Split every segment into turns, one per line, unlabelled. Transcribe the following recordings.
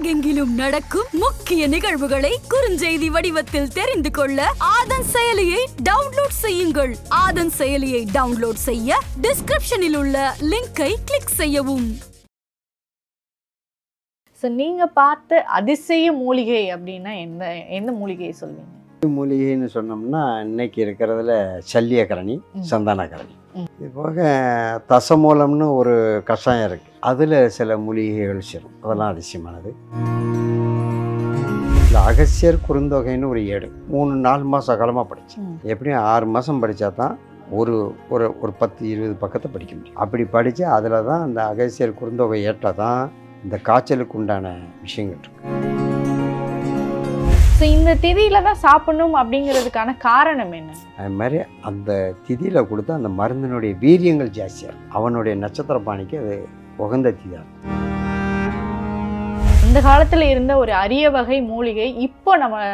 உலகெங்கிலும் நடக்கும் முக்கிய நிகழ்வுகளை குறுஞ்செய்தி வடிவத்தில் தெரிந்து கொள்ள ஆதன் செயலியை டவுன்லோட் செய்யுங்கள். ஆதன் செயலியை டவுன்லோட் செய்ய டிஸ்கிரிப்ஷனில் உள்ள லிங்கை கிளிக் செய்யவும்.
ஸோ நீங்கள் பார்த்த அதிசய மூலிகை அப்படின்னா எந்த எந்த மூலிகையை சொல்வீங்க?
மூலிகைன்னு சொன்னோம்னா இன்னைக்கு இருக்கிறதுல சல்லியக்கரணி. சந்தானக்கரணி.
ம்.
இது போக தசமூலம்னு ஒரு கஷாயம் இருக்கு. அதில் சில மூலிகைகள் சேரும் அதெல்லாம் அதிசயமானது. இந்த அகசியர் குறுந்தொகைன்னு ஒரு ஏடு. மூணு நாலு மாதம் காலமாக படித்தேன். எப்படியும் ஆறு மாதம் படித்தா தான் ஒரு ஒரு ஒரு பத்து இருபது பக்கத்தை படிக்க முடியும். அப்படி படித்து அதில் தான் அந்த அகசியர் குறுந்தொகை ஏற்றால் தான் இந்த காய்ச்சலுக்கு உண்டான விஷயங்கள் இருக்கு.
ஸோ இந்த திதியில தான் சாப்பிடணும் அப்படிங்கிறதுக்கான காரணம் என்ன?
அது மாதிரி அந்த திதியில் கொடுத்த அந்த மருந்தினுடைய வீரியங்கள் ஜாஸ்தியாக இருக்கும் அவனுடைய நட்சத்திர பாணிக்கு அது உகந்த
இந்த காலத்துல இருந்த ஒரு அரிய வகை மூலிகை இப்போ நம்ம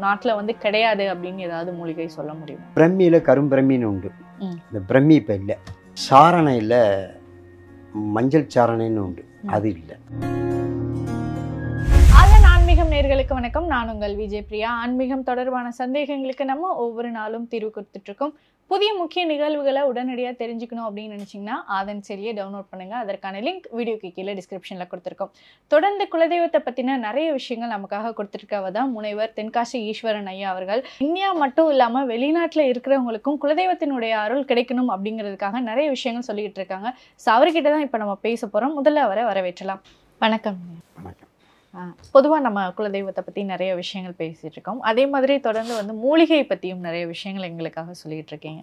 நாட்டுல வந்து கிடையாது அப்படின்னு ஏதாவது மூலிகை சொல்ல முடியுமா?
பிரம்மியில் கரும்பிரமின்னு உண்டு.
ம்.
இந்த பிரம்மி இப்போ இல்லை. சாரணையில் மஞ்சள் சாரணைன்னு உண்டு. அது இல்லை.
ஆன்மீகம் நேர்களுக்கு வணக்கம். நான் உங்கள் விஜய் பிரியா. ஆன்மீகம் தொடர்பான சந்தேகங்களுக்கு நம்ம ஒவ்வொரு நாளும் தீர்வு கொடுத்துட்டு இருக்கோம். புதிய முக்கிய நிகழ்வுகளை உடனடியாக தெரிஞ்சுக்கணும் அப்படின்னு நினச்சிங்கன்னா ஆதன் செயலியை டவுன்லோட் பண்ணுங்கள் அதற்கான லிங்க் வீடியோக்கு கீழே டிஸ்கிரிப்ஷனில் கொடுத்துருக்கோம். தொடர்ந்து குலதெய்வத்தை பற்றின நிறைய விஷயங்கள் நமக்காக கொடுத்துருக்கவ தான் முனைவர் தென்காசி ஈஸ்வரன் ஐயா அவர்கள். இந்தியா மட்டும் இல்லாமல் வெளிநாட்டில் இருக்கிறவங்களுக்கும் குலதெய்வத்தினுடைய அருள் கிடைக்கணும் அப்படிங்கிறதுக்காக நிறைய விஷயங்கள் சொல்லிக்கிட்டு இருக்காங்க. ஸோ அவர்கிட்ட தான் இப்போ நம்ம பேச போகிறோம் முதல்ல அவரை வரவேற்றலாம். வணக்கம்.
வணக்கம்.
பொதுவாக நம்ம குலதெய்வத்தை பற்றி நிறைய விஷயங்கள் பேசிகிட்டு இருக்கோம் அதே மாதிரி தொடர்ந்து வந்து மூலிகை பற்றியும் நிறைய விஷயங்கள் எங்களுக்காக சொல்லிட்டு இருக்கீங்க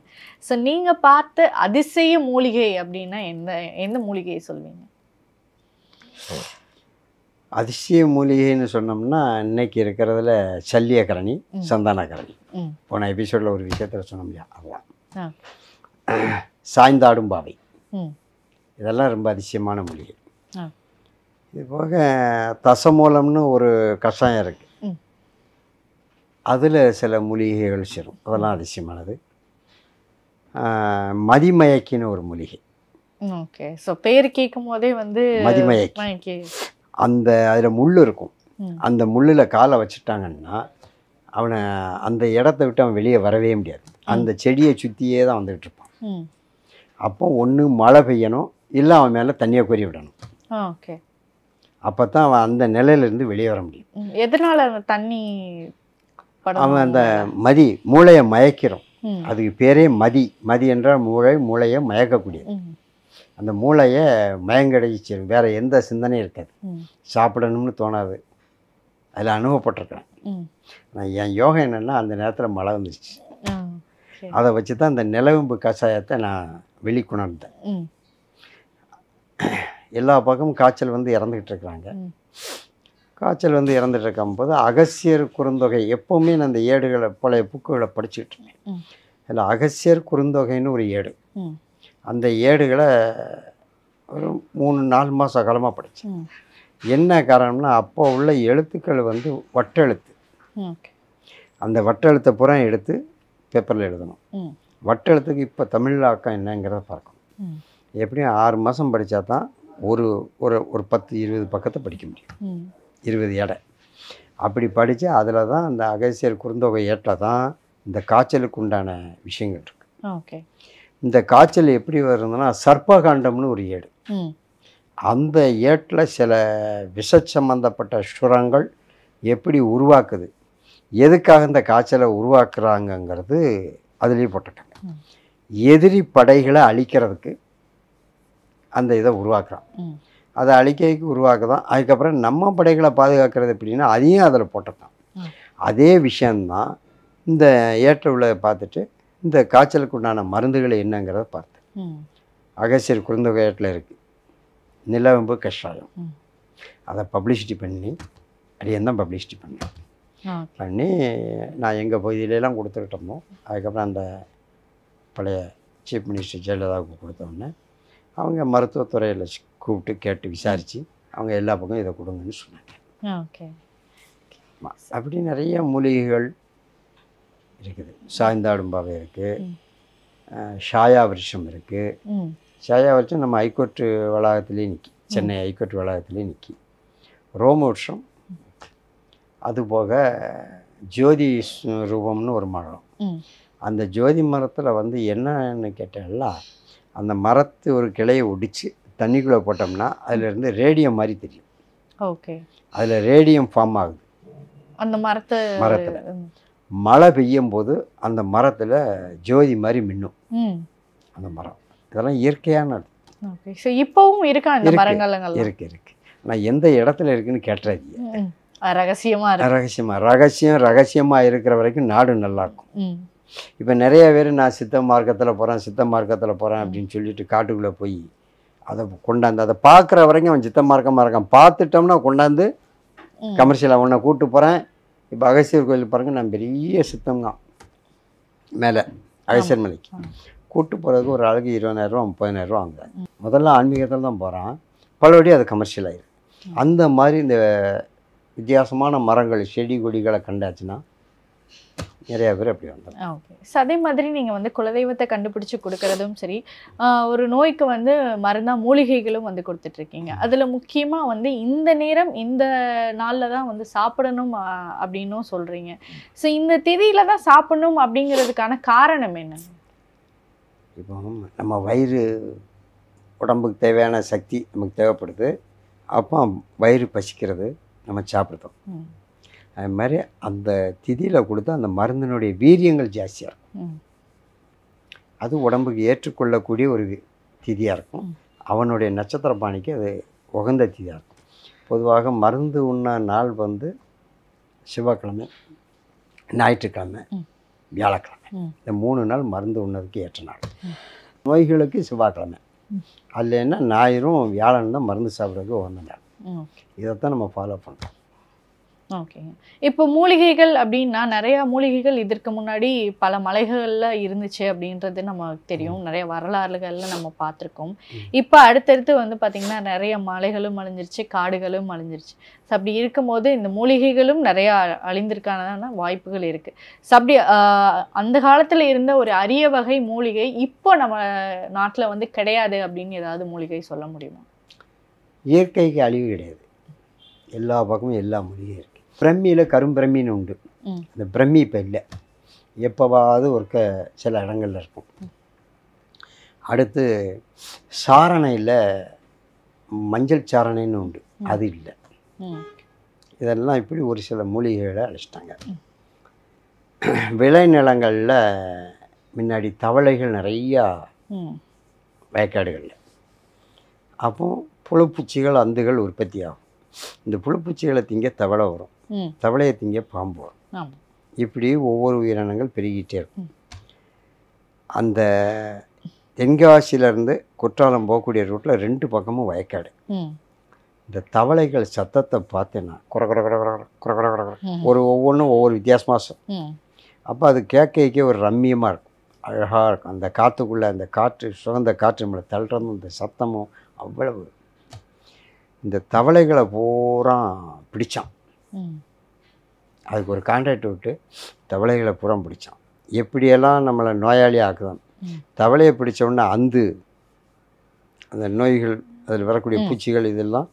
ஸோ நீங்கள் பார்த்த அதிசய மூலிகை அப்படின்னா எந்த எந்த மூலிகையை சொல்வீங்க?
அதிசய மூலிகைன்னு சொன்னோம்னா இன்னைக்கு இருக்கிறதுல சல்லியக்கரணி. சந்தானக்கரணி. போன எபிசோடில் ஒரு விஷயத்தில் சொன்னோம் இல்லையா? அதுதான். சாய்ந்தாடும் பாவை. இதெல்லாம் ரொம்ப அதிசயமான மூலிகை.
ஆ.
இது போக தசமூலம்னு ஒரு கஷாயம் இருக்கு.
ம்.
அதில் சில மூலிகைகள் சேரும் அதெல்லாம் அதிசயமானது. மதிமயக்கின்னு ஒரு மூலிகை.
ஓகே. ஸோ பேர் கேட்கும் போதே வந்து
மதிமயக்கி.
மயக்கி.
அந்த அதில் முள் இருக்கும். அந்த முள்ளில் காலை வச்சுட்டாங்கன்னா அவனை அந்த இடத்த விட்டு அவன் வெளியே வரவே முடியாது. அந்த செடியை சுற்றியே தான் வந்துகிட்டு இருப்பான். அப்போ ஒன்று மழை பெய்யணும் இல்லை அவன் மேலே தண்ணியை கொறி விடணும்.
ஓகே.
அப்போ தான் அவன் அந்த நிலையிலேருந்து வெளியே வர முடியும்.
எதனால தண்ணி
அவன் அந்த மதி மூளையை மயக்கிறோம். அதுக்கு பேரே மதி. மதி என்றால் மூளை மூளையை மயக்கக்கூடியது. அந்த மூளையை மயங்கடிச்சிடும் வேற எந்த சிந்தனையும் இருக்காது. சாப்பிடணும்னு தோணாது. அதில் அனுபவப்பட்டிருக்கிறேன்.
ம்.
நான் என் யோகம் என்னென்னா அந்த நேரத்தில் மழை
சரி.
அதை வச்சு தான் அந்த நிலவும்பு கஷாயத்தை நான் வெளிக்கொணர்ந்தேன். எல்லா பக்கமும் காய்ச்சல் வந்து இறந்துக்கிட்டு இருக்கிறாங்க. காய்ச்சல் வந்து இறந்துட்டு இருக்கும்போது அகசியர் குறுந்தொகை எப்போவுமே நான் அந்த ஏடுகளை பழைய புக்குகளை படிச்சுக்கிட்டு இருந்தேன். அதில் அகசியர் குறுந்தொகைன்னு ஒரு ஏடு. அந்த ஏடுகளை ஒரு மூணு நாலு மாத காலமாக படித்தேன் என்ன காரணம்னா அப்போ உள்ள எழுத்துக்கள் வந்து வட்டெழுத்து அந்த வட்டெழுத்தை பூரா எடுத்து பேப்பரில் எழுதணும். வட்டெழுத்துக்கு இப்போ தமிழ் ஆக்கம் என்னங்கிறத பார்க்கணும். எப்படியும் ஆறு மாதம் படித்தா தான் ஒரு ஒரு ஒரு பத்து இருபது பக்கத்தை படிக்க முடியும். இருபது எடை. அப்படி படித்து அதில் தான் அந்த அகசியர் குறுந்தொகை ஏற்ற தான் இந்த காய்ச்சலுக்கு உண்டான விஷயங்கள் இருக்குது
ஓகே.
இந்த காய்ச்சல் எப்படி வருதுன்னா சர்ப்பகாண்டம்னு ஒரு ஏடு. அந்த ஏட்டில் சில விஷ சம்பந்தப்பட்ட சுரங்கள் எப்படி உருவாக்குது? எதுக்காக இந்த காய்ச்சலை உருவாக்குறாங்கங்கிறது அதுலேயே போட்டுட்டாங்க. எதிரி படைகளை அழிக்கிறதுக்கு அந்த இதை உருவாக்குறான். அதை அழிக்கைக்கு உருவாக்குதான். அதுக்கப்புறம் நம்ம படைகளை பாதுகாக்கிறது எப்படின்னா அதையும் அதில் போட்டுட்டான். அதே விஷயந்தான் இந்த ஏற்ற உள்ளதை பார்த்துட்டு இந்த காய்ச்சலுக்கு உண்டான மருந்துகள் என்னங்கிறத பார்த்தேன் அகசியர் குறுந்தொகை ஏட்டில் இருக்குது நிலவம்பு கஷாயம். அதை பப்ளிசிட்டி பண்ணி அடியன் தான் பப்ளிசிட்டி பண்ணேன். பண்ணி நான் எங்கள் பகுதியிலலாம் கொடுத்துக்கிட்டு இருந்தோம் அதுக்கப்புறம் அந்த பழைய சீஃப் மினிஸ்டர் ஜெயலலிதாவுக்கு கொடுத்தோடனே அவங்க மருத்துவத்துறையில் கூப்பிட்டு கேட்டு விசாரித்து அவங்க எல்லா பக்கம் இதை கொடுங்கன்னு சொன்னாங்க.
ஓகே.
அப்படி நிறைய மூலிகைகள் இருக்குது. சாய்ந்தாடும்பாவை இருக்குது. ஷாயா விருஷம் இருக்குது ஷாயா விருஷம் நம்ம ஹைகோர்ட்டு வளாகத்திலே நிற்கி சென்னை ஹைகோர்ட் வளாகத்திலே நிற்கி ரோம விருஷம் அதுபோக ஜோதி ரூபம்னு ஒரு மரம். அந்த ஜோதி மரத்தில் வந்து என்னன்னு கேட்டேன்ல அந்த மரத்து ஒரு கிளையை ஒடிச்சு தண்ணிக்குள்ளே போட்டோம்னா அதுலேருந்து ரேடியம் மாதிரி தெரியும்.
ஓகே.
அதில் ரேடியம் ஃபார்ம் ஆகுது.
அந்த மரத்தை
மரத்துல. மழை பெய்யும் போது அந்த மரத்தில் ஜோதி மாதிரி மின்னும். அந்த மரம். இதெல்லாம் இயற்கையானது
ஓகே. ஸோ இப்பவும் இருக்கா இந்த
இருக்கு.
மரங்கள்லாம்
இருக்கு இருக்கு. ஆனால் எந்த இடத்துல இருக்குன்னு கேட்டுறாதீங்க.
ம். அது ரகசியமா இருக்கு.
ரகசியமாக ரகசியம் ரகசியமாக இருக்கிற வரைக்கும் நாடு நல்லா இருக்கும்
ம்.
இப்போ நிறைய பேர் நான் சித்த மார்க்கத்தில் போகிறேன் சித்த மார்க்கத்தில் போகிறேன் அப்படின்னு சொல்லிட்டு காட்டுக்குள்ளே போய் அதை கொண்டாந்து அதை பார்க்குற வரைக்கும் அவன் சித்த மார்க்கமாக இருக்கான். பார்த்துட்டோம்னா கொண்டாந்து. கமர்ஷியலாக உன்னை கூட்டு போகிறேன் இப்போ அகசியர் கோயில் பாருங்க நான் பெரிய சித்தம் தான் மேலே அகசியர் மலைக்கு. கூட்டு போகிறதுக்கு ஒரு ஆளுக்கு இருபதாயிரரூவா முப்பதாயிரரூவா வாங்க முதல்ல ஆன்மீகத்தில் தான் போகிறான் பலபடி அது கமர்ஷியல் ஆயிடும் அந்த மாதிரி இந்த வித்தியாசமான மரங்கள் செடி கொடிகளை கண்டாச்சுன்னா நிறைய பேர் அப்படி வந்தாங்க.
ஓகே ஸோ அதே மாதிரி நீங்கள் வந்து குலதெய்வத்தை கண்டுபிடிச்சு கொடுக்கறதும் சரி ஒரு நோய்க்கு வந்து மருந்தா மூலிகைகளும் வந்து கொடுத்துட்ருக்கீங்க. அதில் முக்கியமாக வந்து இந்த நேரம் இந்த நாளில் தான் வந்து சாப்பிடணும் அப்படின்னும் சொல்கிறீங்க ஸோ இந்த திதியில தான் சாப்பிடணும் அப்படிங்கிறதுக்கான காரணம் என்ன?
இப்போ நம்ம வயிறு உடம்புக்கு தேவையான சக்தி நமக்கு தேவைப்படுது. அப்போ வயிறு பசிக்கிறது நம்ம சாப்பிடுதோம். அது மாதிரி அந்த திதியில் கொடுத்து அந்த மருந்தினுடைய வீரியங்கள் ஜாஸ்தியாக இருக்கும். அது உடம்புக்கு ஏற்றுக்கொள்ளக்கூடிய ஒரு திதியாக இருக்கும். அவனுடைய நட்சத்திர பாணிக்கு அது உகந்த திதியாக இருக்கும் பொதுவாக மருந்து உண்ண நாள் வந்து செவ்வாய்க்கிழமை ஞாயிற்றுக்கிழமை. வியாழக்கிழமை. இந்த மூணு நாள் மருந்து உண்ணதுக்கு ஏற்ற நாள். நோய்களுக்கு செவ்வாய்க்கிழமை. அதில் என்ன ஞாயிறும் வியாழன் தான் மருந்து சாப்பிட்றதுக்கு உகந்த நாள் இதைத்தான் நம்ம ஃபாலோ பண்ணுறோம்
ஓகேங்க இப்போ மூலிகைகள் அப்படின்னா நிறைய மூலிகைகள் இதற்கு முன்னாடி பல மலைகள்ல இருந்துச்சு அப்படின்றது நமக்கு தெரியும். நிறைய வரலாறுகள்ல நம்ம பார்த்துருக்கோம். இப்போ அடுத்தடுத்து வந்து பாத்தீங்கன்னா நிறைய மலைகளும் அழிஞ்சிருச்சு காடுகளும் அழிஞ்சிருச்சு. ஸோ அப்படி இருக்கும்போது இந்த மூலிகைகளும் நிறைய அழிந்திருக்கான வாய்ப்புகள் இருக்கு. ஸோ அப்படி அந்த காலத்துல இருந்த ஒரு அரிய வகை மூலிகை இப்போ நம்ம நாட்டுல வந்து கிடையாது அப்படின்னு ஏதாவது மூலிகை சொல்ல முடியுமா?
இயற்கைக்கு அழிவு கிடையாது. எல்லா பக்கமும் எல்லா மொழியும் இருக்குது பிரம்மியில் கரும்பிரமின்னு உண்டு.
ம்.
அந்த பிரம்மி இப்போ இல்லை. எப்போவாவது ஒருக்க சில இடங்கள்ல இருக்கும். அடுத்து சாரணையில் மஞ்சள் சாரணைன்னு உண்டு. அது இல்லை. இதெல்லாம் இப்படி ஒரு சில மூலிகைகளை அழிச்சிட்டாங்க. விளைநிலங்களில் முன்னாடி தவளைகள் நிறையா வயக்காடுகளில். அப்போ புழுப்பூச்சிகள் அந்துகள் உற்பத்தி ஆகும் இந்த புழுப்பூச்சிகளை திங்க தவளை வரும். தவளையை திங்க பாம்பு வரும். இப்படி ஒவ்வொரு உயிரினங்கள் பெருகிட்டே இருக்கும். அந்த தென்காசியிலேருந்து குற்றாலம் போகக்கூடிய ரூட்டில் ரெண்டு பக்கமும் வயக்காடு. இந்த தவளைகள் சத்தத்தை பார்த்தேன்னா குறை குறை குறை குறை குறை குறை குறை ஒரு ஒவ்வொன்றும் ஒவ்வொரு வித்தியாசமாக அப்போ அது கேட்க ஒரு ரம்மியமாக இருக்கும். அழகாக இருக்கும். அந்த காற்றுக்குள்ளே அந்த காற்று சுகந்த காற்று நம்மளை தள்ளுறதும் இந்த சத்தமும் அவ்வளவு. இந்த தவளைகளை பூரா
பிடித்தான்
அதுக்கு ஒரு கான்ட்ராக்ட் விட்டு தவளைகளை பூரா பிடிச்சான். எப்படியெல்லாம் நம்மளை நோயாளி ஆக்குதான். தவளையை பிடிச்ச உடனே அந்து அந்த நோய்கள் அதில் வரக்கூடிய. பூச்சிகள் இதெல்லாம்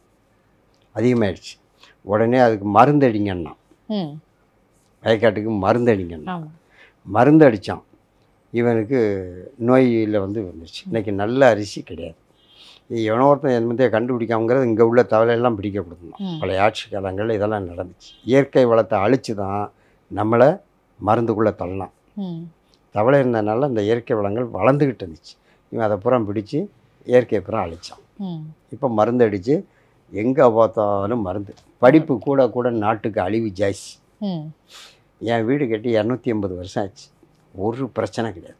அதிகமாயிடுச்சு. உடனே அதுக்கு மருந்து அடிங்கன்னா வயக்காட்டுக்கு மருந்து அடிங்கன்னா மருந்து அடித்தான் இவனுக்கு நோயில் வந்து வந்துருச்சு இன்னைக்கு நல்ல அரிசி கிடையாது. எவனோ ஒருத்தன் என்மத்தையே கண்டுபிடிக்காமங்கிறது இங்கே உள்ள தவளையெல்லாம் பிடிக்க கொடுத்துருந்தான்
ம்.
பழைய ஆட்சி காலங்களில் இதெல்லாம் நடந்துச்சு. இயற்கை வளத்தை அழிச்சு தான் நம்மளை மருந்துக்குள்ளே தள்ளலாம். தவளை இருந்ததுனால அந்த இயற்கை வளங்கள் வளர்ந்துக்கிட்டு இருந்துச்சு. இவன் அதை பூரா பிடிச்சி இயற்கையை பூரா அழிச்சான்.
ம்.
இப்போ மருந்து அடித்து எங்கே பார்த்தாலும் மருந்து. படிப்பு கூட கூட நாட்டுக்கு அழிவு ஜாஸ்தி. என் வீடு கட்டி இரநூத்தி எண்பது வருஷம் ஆச்சு. ஒரு பிரச்சனை கிடையாது.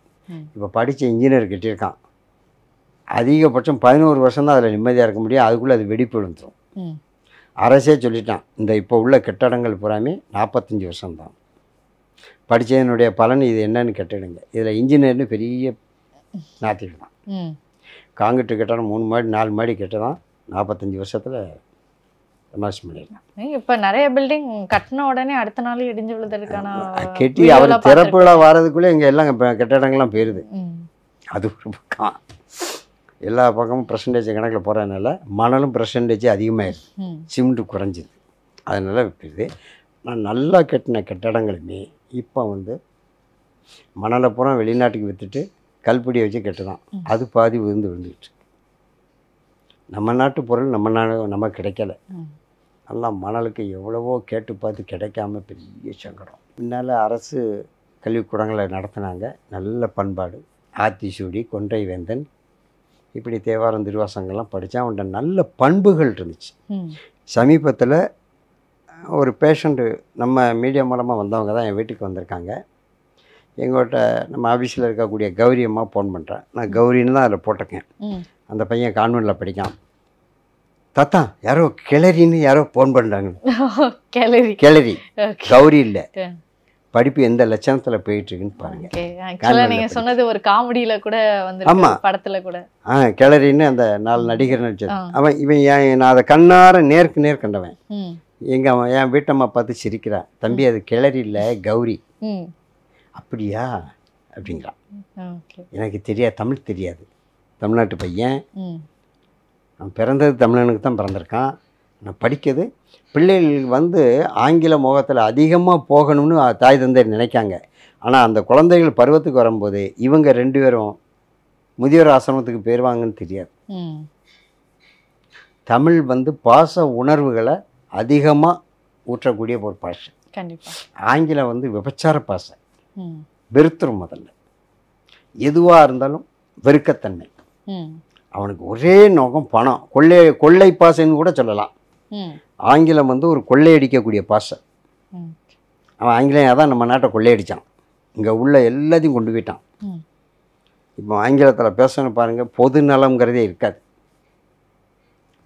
இப்போ படித்த இன்ஜினியர் கட்டியிருக்கான். அதிகபட்சம் பதினோரு வருஷம் தான் அதில் நிம்மதியாக இருக்க முடியும். அதுக்குள்ளே அது வெடிப்பு விழுந்துரும்.
ம்.
அரசே சொல்லிட்டான் இந்த இப்போ உள்ள கட்டடங்கள் பூராமே நாற்பத்தஞ்சு வருஷம்தான். படித்ததனுடைய பலன் இது என்னன்னு கேட்டுடுங்க. இதில் இன்ஜினியர்னு பெரிய நாத்திக்கிட்டான்
ம்.
காங்கிரீட் கட்டடம் மூணு மாடி நாலு மாடி கட்டடம் நாற்பத்தஞ்சு வருஷத்தில் பண்ணிடலாம்
இப்ப நிறைய பில்டிங் கட்டின உடனே அடுத்த நாள் இடிஞ்சு விழுறதுக்கான
கெட்டி அவர் திறப்புல வர்றதுக்குள்ளே இங்கே எல்லாம் கட்டடங்கள்லாம் போயிடுது அது ஒரு பக்கம். எல்லா பக்கமும் பர்சன்டேஜ் கணக்கில் போகிறதுனால மணலும் பர்சன்டேஜ் அதிகமாகிடுது
ம்.
சிமெண்ட் குறைஞ்சிது. அதனால விற்பிது நான் நல்லா கட்டின கட்டடங்களுமே இப்போ வந்து மணலை பூரா வெளிநாட்டுக்கு விற்றுட்டு கல்படியை வச்சு கட்டுதான். அது பாதி விழுந்து விழுந்துட்டு. நம்ம நாட்டு பொருள் நம்ம நாடு நம்ம கிடைக்கல. எல்லாம் மணலுக்கு எவ்வளவோ கேட்டு பார்த்து கிடைக்காம பெரிய சங்கடம். முன்னால் அரசு கல்விக்கூடங்களை நடத்தினாங்க. நல்ல பண்பாடு. ஆத்திசூடி கொன்றை வேந்தன் இப்படி தேவாரம் திருவாசங்கள்லாம் படித்தா அவன்கிட்ட நல்ல பண்புகள் இருந்துச்சு. சமீபத்தில் ஒரு பேஷண்ட்டு நம்ம மீடியா மூலமாக வந்தவங்க தான் என் வீட்டுக்கு வந்திருக்காங்க. எங்கள்கிட்ட நம்ம ஆஃபீஸில் இருக்கக்கூடிய கௌரி அம்மா ஃபோன் பண்ணுறேன் நான் கௌரின்னு தான் அதில் போட்டிருக்கேன். அந்த பையன் கான்வெண்ட்டில் படிக்கான். தாத்தா யாரோ கிளறின்னு யாரோ ஃபோன் பண்ணுறாங்க
கேலரி
கிளறி.
ஓகே
கௌரி இல்லை. படிப்பு எந்த லட்சணத்தில் போயிட்டுருக்குன்னு பாருங்கள்
ஓகே ஆக்சுவலா
கான்வென்ட்ல
நீங்க
படிச்சு.
சொன்னது ஒரு காமெடியில கூட வந்து
ஆமா.
படத்துல கூட.
ஆ கிளறின்னு அந்த நாலு நடிகர் நடிச்சது. அவன் இவன் ஏன் நான் அதை கண்ணார நேருக்கு நேர் கண்டவன்.
ம்.
எங்க அவன் என் வீட்டம்மா பார்த்து சிரிக்கிறான் தம்பி அது கிளறி இல்லை கௌரி அப்படியா? அப்படிங்கிறான். எனக்கு தெரியாது தமிழ் தெரியாது. தமிழ்நாட்டு பையன். அவன் பிறந்தது தமிழனுக்கு தான் பிறந்திருக்கான். நான் படிக்கிறது பிள்ளைகள் வந்து ஆங்கில முகத்தில் அதிகமாக போகணும்னு தாய் தந்தை நினைக்காங்க. ஆனால் அந்த குழந்தைகள் பருவத்துக்கு வரும்போது இவங்க ரெண்டு பேரும் முதியோர் ஆசிரமத்துக்கு போயிடுவாங்கன்னு தெரியாது. தமிழ் வந்து பாச உணர்வுகளை அதிகமாக ஊற்றக்கூடிய ஒரு பாஷை. ஆங்கிலம் வந்து விபச்சார பாஷை.
ம்.
வெறுத்துரும் முதல்ல. எதுவாக இருந்தாலும் வெறுக்கத்தன்மை. அவனுக்கு ஒரே நோக்கம் பணம். கொள்ளை கொள்ளை பாசைன்னு கூட சொல்லலாம். ஆங்கிலம் வந்து ஒரு கொள்ளையடிக்கக்கூடிய பாஷை. அவன் ஆங்கிலேயம் தான் நம்ம நாட்டை கொள்ளையடிச்சான். இங்கே உள்ள எல்லாத்தையும் கொண்டு போயிட்டான். இப்போ ஆங்கிலத்தில் பேசணும் பாருங்கள் பொது நலம்ங்கிறதே இருக்காது.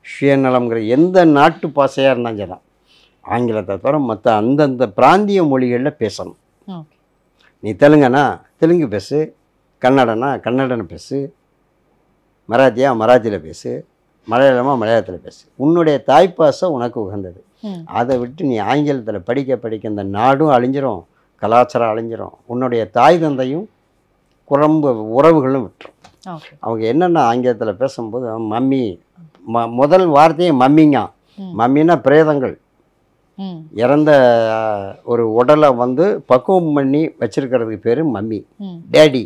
சுயநலம்ங்கிறது எந்த நாட்டு பாஷையாக இருந்தாலும் சரி ஆங்கிலத்தை தவிர மற்ற அந்தந்த பிராந்திய மொழிகளில் பேசணும். நீ தெலுங்கனா தெலுங்கு பேசு. கன்னடனா கன்னடனை பேசு. மராத்தியா மராத்தியில் பேசு. மலையாளமா மலையாளத்தில் பேசு. உன்னுடைய தாய்ப்பாசை உனக்கு உகந்தது. அதை விட்டு நீ ஆங்கிலத்தில் படிக்க படிக்க இந்த நாடும் அழிஞ்சிரும் கலாச்சாரம் அழிஞ்சிரும். உன்னுடைய தாய் தந்தையும் குழம்பு உறவுகளும் விட்டுரும். அவங்க என்னென்ன ஆங்கிலத்தில் பேசும்போது மம்மி ம முதல் வார்த்தையே மம்மிங்க. மம்மின்னா பிரேதங்கள். இறந்த ஒரு உடலை வந்து பக்குவம் பண்ணி வச்சிருக்கிறதுக்கு பேர் மம்மி. டேடி.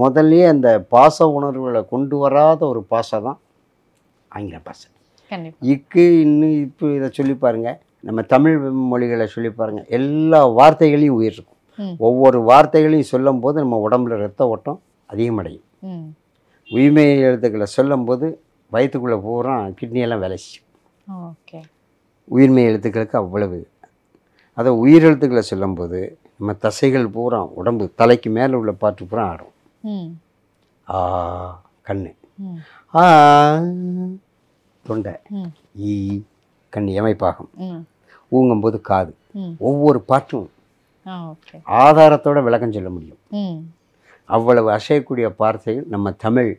முதல்லயே அந்த பாச உணர்வுகளை கொண்டு வராத ஒரு பாசை தான் ஆங்கில பாசை.
கண்டிப்பா.
இக்கு இன்னும் இப்போ இதை சொல்லி பாருங்க. நம்ம தமிழ் மொழிகளை சொல்லி பாருங்க. எல்லா வார்த்தைகளையும் உயிர் இருக்கும் ஒவ்வொரு வார்த்தைகளையும் சொல்லும்போது நம்ம உடம்புல ரத்த ஓட்டம் அதிகமடையும். உயிர்மை எழுத்துக்களை சொல்லும்போது வயிற்றுக்குள்ளே பூரா கிட்னியெல்லாம்
ஓகே.
உயிர்மை எழுத்துக்களுக்கு அவ்வளவு. அதை உயிர் எழுத்துக்களை சொல்லும்போது நம்ம தசைகள் பூரா உடம்பு தலைக்கு மேலே உள்ள பாட்டு பூரா ஆடும். ஆ கண்ணு. ஆ தொண்டை. ஈ கண் இமைப்பாகம்.
ம்.
ஊங்கும்போது காது. ஒவ்வொரு பாட்டும் ஆதாரத்தோட விளக்கம் சொல்ல முடியும். அவ்வளவு அசையக்கூடிய வார்த்தைகள் நம்ம தமிழ்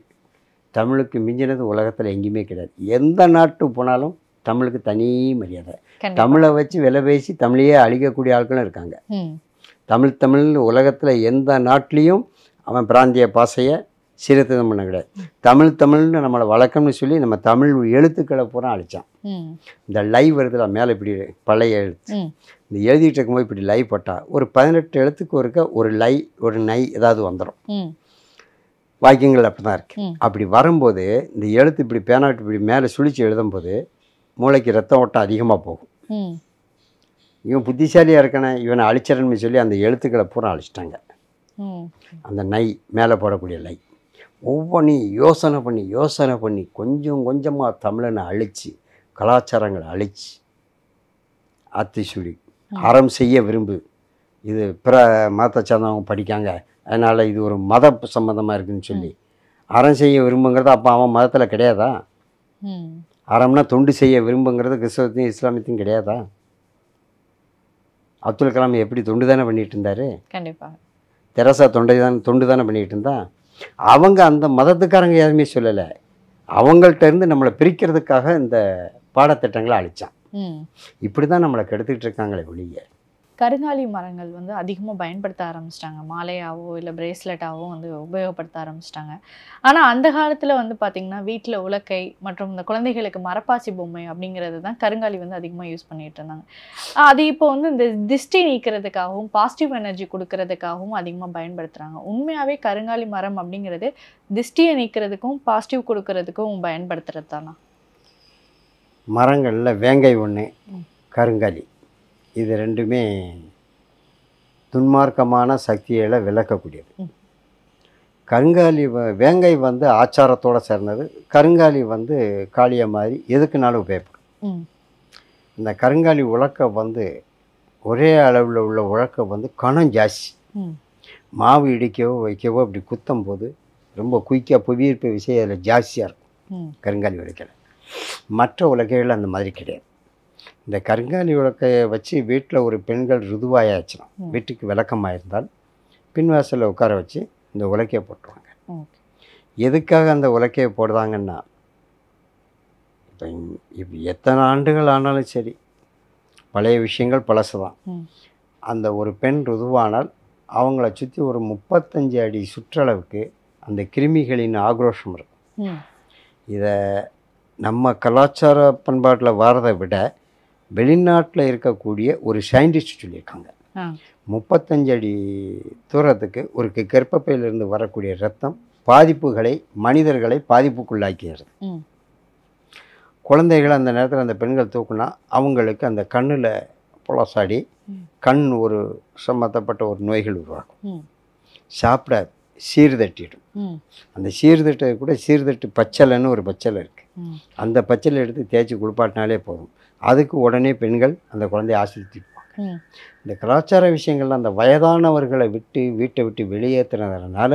தமிழுக்கு மிஞ்சினது உலகத்தில் எங்கேயுமே கிடையாது. எந்த நாட்டு போனாலும் தமிழுக்கு தனி மரியாதை. தமிழை வச்சு விலை பேசி தமிழையே அழிக்கக்கூடிய ஆட்களும் இருக்காங்க. தமிழ் தமிழ் உலகத்தில் எந்த நாட்டிலையும் அவன் பிராந்திய பாஷையை சீர்திருத்தம் பண்ண கிடையாது. தமிழ் தமிழ்னு நம்மளை வழக்கம்னு சொல்லி நம்ம தமிழ் எழுத்துக்களை பூரா அழிச்சான் இந்த லைவ் வருதுல மேலே இப்படி பழைய எழுத்து. இந்த எழுதிட்டு இருக்கும்போது இப்படி லை போட்டால் ஒரு பதினெட்டு எழுத்துக்கு ஒருக்க ஒரு லை ஒரு நை ஏதாவது வந்துடும் வாக்கியங்கள் அப்படி தான் இருக்குது. அப்படி வரும்போது இந்த எழுத்து இப்படி பேனாட்டு இப்படி மேலே சுழிச்சு எழுதும்போது மூளைக்கு ரத்த ஓட்டம் அதிகமாக போகும். இவன் புத்திசாலியாக இருக்கானே இவனை அழிச்சிடணும்னு சொல்லி அந்த எழுத்துக்களை பூரா அழிச்சிட்டாங்க. அந்த நை மேலே போடக்கூடிய லை. ஒவ்வொன்றையும் யோசனை பண்ணி யோசனை பண்ணி கொஞ்சம் கொஞ்சமாக தமிழனை அழித்து கலாச்சாரங்களை அழிச்சு ஆத்திசூடி அறம் செய்ய விரும்பு. இது பிற மதத்தை சார்ந்தவங்க படிக்காங்க. அதனால் இது ஒரு மத சம்மந்தமாக இருக்குன்னு சொல்லி. அறம் செய்ய விரும்புங்கிறது அப்போ அவன் மதத்தில் கிடையாதா? அறம்னா தொண்டு செய்ய விரும்புங்கிறது கிறிஸ்தவத்தையும் இஸ்லாமியத்தையும் கிடையாதா? அப்துல் கலாம் எப்படி தொண்டு தானே பண்ணிட்டு இருந்தார்?
கண்டிப்பா.
தெரசா தொண்டை தான் தொண்டு தானே பண்ணிட்டு இருந்தா? அவங்க அந்த மதத்துக்காரங்க யாருமே சொல்லலை. அவங்கள்ட்ட இருந்து நம்மளை பிரிக்கிறதுக்காக இந்த பாடத்திட்டங்களை அழிச்சான்
ம்.
இப்படி தான் நம்மளை கெடுத்துக்கிட்டு இருக்காங்களே ஒழிய.
கருங்காலி மரங்கள் வந்து அதிகமாக பயன்படுத்த ஆரம்பிச்சிட்டாங்க. மாலையாவோ இல்லை பிரேஸ்லெட்டாவோ வந்து உபயோகப்படுத்த ஆரம்பிச்சிட்டாங்க. ஆனால் அந்த காலத்தில் வந்து பார்த்திங்கன்னா வீட்டில் உலக்கை மற்றும் இந்த குழந்தைகளுக்கு மரப்பாசி பொம்மை அப்படிங்கிறது தான் கருங்காலி வந்து அதிகமாக யூஸ் பண்ணிகிட்டு இருந்தாங்க. அது இப்போ வந்து இந்த திஷ்டி நீக்கிறதுக்காகவும் பாசிட்டிவ் எனர்ஜி கொடுக்கறதுக்காகவும் அதிகமாக பயன்படுத்துகிறாங்க உண்மையாகவே கருங்காலி மரம் அப்படிங்கிறது திஷ்டியை நீக்கிறதுக்கும் பாசிட்டிவ் கொடுக்கறதுக்கும் பயன்படுத்துகிறது தானா
மரங்களில் வேங்கை ஒன்று கருங்காலி. இது ரெண்டுமே துன்மார்க்கமான சக்திகளை விளக்கக்கூடியது. கருங்காலி வ- வேங்கை வந்து ஆச்சாரத்தோடு சேர்ந்தது. கருங்காலி வந்து காளிய மாதிரி எதுக்குனாலும் உபயோகப்படும். இந்த கருங்காலி உலக்கை வந்து ஒரே அளவில் உள்ள உலக்கை வந்து கணம் ஜாஸ்தி. மாவு இடிக்கவோ வைக்கவோ அப்படி குத்தும் போது ரொம்ப குயிக்காக புவியீர்ப்பு விஷயம் அதில் ஜாஸ்தியாக இருக்கும் கருங்காலி உலக்கையில். மற்ற உலக்கைகள் அந்த மாதிரி கிடையாது. இந்த கருங்காலி உலக்கையை வச்சு வீட்டில் ஒரு பெண்கள் ருதுவாயாச்சுன்னா. வீட்டுக்கு விளக்கமாக இருந்தால் பின்வாசலில் உட்கார வச்சு இந்த உலக்கையை போட்டுருவாங்க. எதுக்காக அந்த உலக்கையை போடுறாங்கன்னா இப்போ இப்போ எத்தனை ஆண்டுகள் ஆனாலும் சரி பழைய விஷயங்கள் பழசு தான் அந்த ஒரு பெண் ருதுவானால் அவங்கள சுற்றி ஒரு முப்பத்தஞ்சு அடி சுற்றளவுக்கு அந்த கிருமிகளின் ஆக்ரோஷம் இருக்கும். இதை நம்ம கலாச்சார பண்பாட்டில் வரதை விட வெளிநாட்டில் இருக்கக்கூடிய ஒரு சயின்டிஸ்ட் சொல்லியிருக்காங்க. முப்பத்தஞ்சு அடி தூரத்துக்கு ஒரு கர்ப்பப்பையிலிருந்து வரக்கூடிய ரத்தம் பாதிப்புகளை மனிதர்களை பாதிப்புக்குள்ளாக்கிறது. குழந்தைகளை அந்த நேரத்தில் அந்த பெண்கள் தூக்குனா அவங்களுக்கு அந்த கண்ணில் புலசாடி. கண் ஒரு சம்மந்தப்பட்ட ஒரு நோய்கள் உருவாகும். சாப்பிட சீர்தட்டிடும். அந்த சீர்தட்டை கூட சீர்தட்டு பச்சலைன்னு ஒரு பச்சலை இருக்குது அந்த பச்சலை எடுத்து தேய்ச்சி குளிப்பாட்டினாலே போதும். அதுக்கு உடனே பெண்கள் அந்த குழந்தைய ஆசிரித்திருப்பாங்க இந்த கலாச்சார விஷயங்கள்ல அந்த வயதானவர்களை விட்டு வீட்டை விட்டு வெளியேற்றுனதுனால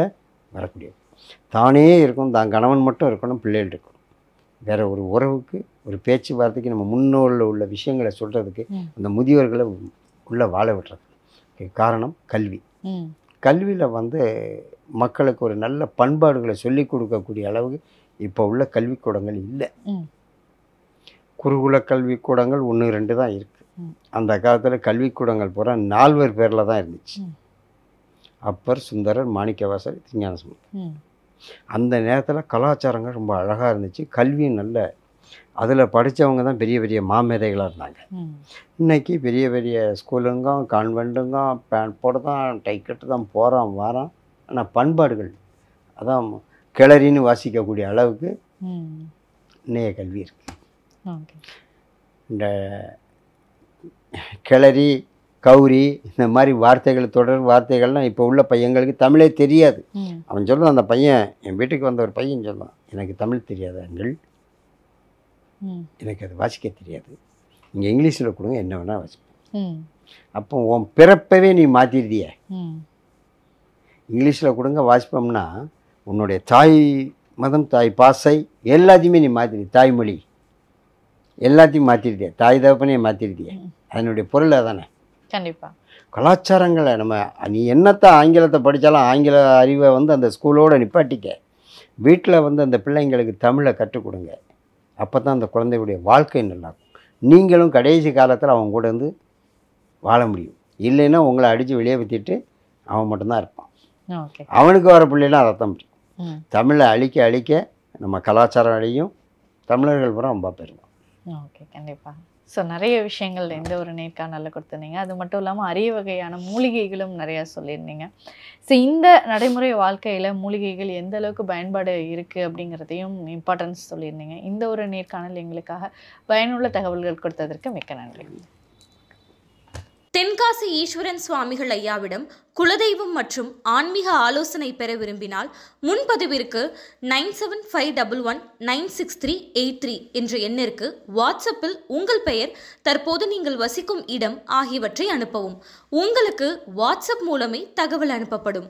வரக்கூடியது. தானே இருக்கும் தான் கணவன் மட்டும் இருக்கணும் பிள்ளைகள் இருக்கணும். வேற ஒரு உறவுக்கு ஒரு பேச்சுவார்த்தைக்கு நம்ம முன்னோரில் உள்ள விஷயங்களை சொல்கிறதுக்கு. அந்த முதியோர்களை உள்ளே வாழ விடுறது. காரணம் கல்வி. கல்வியில் வந்து மக்களுக்கு ஒரு நல்ல பண்பாடுகளை சொல்லிக் கொடுக்கக்கூடிய அளவுக்கு இப்போ உள்ள கல்விக்கூடங்கள் இல்லை. குருகுல கல்விக்கூடங்கள் ஒன்று ரெண்டு தான் இருக்குது. அந்த காலத்தில் கல்விக்கூடங்கள் பூரா நால்வர் பேரில் தான் இருந்துச்சு. அப்பர் சுந்தரர் மாணிக்கவாசர்
ம்.
அந்த நேரத்தில் கலாச்சாரங்கள் ரொம்ப அழகாக இருந்துச்சு. கல்வியும் நல்ல அதில் படித்தவங்க தான் பெரிய பெரிய மாமேதைகளாக இருந்தாங்க.
ம்.
இன்னைக்கு பெரிய பெரிய ஸ்கூலுங்க கான்வெண்ட்டுங்க பேண்ட் போட தான் டை கட்டு தான் போகிறான் வாரான். ஆனால் பண்பாடுகள் அதான் கிளறின்னு வாசிக்கக்கூடிய அளவுக்கு
ம்.
இன்னைய கல்வி இருக்குது இந்த கிளறி கௌரி இந்த மாதிரி வார்த்தைகள் தொடர் வார்த்தைகள்லாம் இப்போ உள்ள பையங்களுக்கு தமிழே தெரியாது. அவன் சொல்லுவான் அந்த பையன் என் வீட்டுக்கு வந்த ஒரு பையன் சொல்லுவான் எனக்கு தமிழ் தெரியாது அங்கள். எனக்கு அது வாசிக்க தெரியாது. நீங்கள் இங்கிலீஷில் கொடுங்க என்ன வேணால் வாசிப்பேன்.
ம்.
அப்போ உன் பிறப்பவே நீ மாற்றிருதிய
ம்.
இங்கிலீஷில் கொடுங்க வாசிப்போம்னா உன்னுடைய தாய் மதம் தாய் பாசை எல்லாத்தையுமே நீ மாற்றிடு தாய்மொழி எல்லாத்தையும் மாற்றிருதிய தாய் தகப்பனையும் மாற்றிருதிய
ம்.
அதனுடைய பொருள் அதானே?
கண்டிப்பா.
கலாச்சாரங்களை நம்ம நீ என்னத்தை ஆங்கிலத்தை படித்தாலும் ஆங்கில அறிவை வந்து அந்த ஸ்கூலோட நிப்பாட்டிக்க. வீட்டில் வந்து அந்த பிள்ளைங்களுக்கு தமிழை கற்றுக் கொடுங்க. அப்போ தான் அந்த குழந்தையுடைய வாழ்க்கை நல்லாயிருக்கும் நீங்களும் கடைசி காலத்தில் அவன் கூட இருந்து வாழ முடியும். இல்லைன்னா உங்களை அடித்து வெளியே ஊற்றிட்டு அவன் மட்டும்தான் இருப்பான். அவனுக்கு வர பிள்ளைலாம் அதைத்தான் முடியும்
ம்
தமிழை அழிக்க அழிக்க நம்ம கலாச்சாரம் அழியும். தமிழர்கள் பூரா ரொம்ப பெறுவோம்
ஓகே கண்டிப்பா. ஸோ நிறைய விஷயங்கள் இந்த ஒரு நேர்காணலில் கொடுத்துருந்தீங்க. அது மட்டும் இல்லாமல் அரிய வகையான மூலிகைகளும் நிறையா சொல்லியிருந்தீங்க. ஸோ இந்த நடைமுறை வாழ்க்கையில் மூலிகைகள் எந்த அளவுக்கு பயன்பாடு இருக்குது அப்படிங்கிறதையும் இம்பார்ட்டன்ஸ் சொல்லியிருந்தீங்க. இந்த ஒரு நேர்காணல் எங்களுக்காக பயனுள்ள தகவல்கள் கொடுத்ததற்கு மிக்க நன்றி.
தென்காசி ஈஸ்வரன் சுவாமிகள் ஐயாவிடம் குலதெய்வம் மற்றும் ஆன்மீக ஆலோசனை பெற விரும்பினால் முன்பதிவிற்கு nine seven five double one nine six three eight three என்ற எண்ணிற்கு வாட்ஸ்அப்பில் உங்கள் பெயர் தற்போது நீங்கள் வசிக்கும் இடம் ஆகியவற்றை அனுப்பவும். உங்களுக்கு வாட்ஸ்அப் மூலமே தகவல் அனுப்பப்படும்.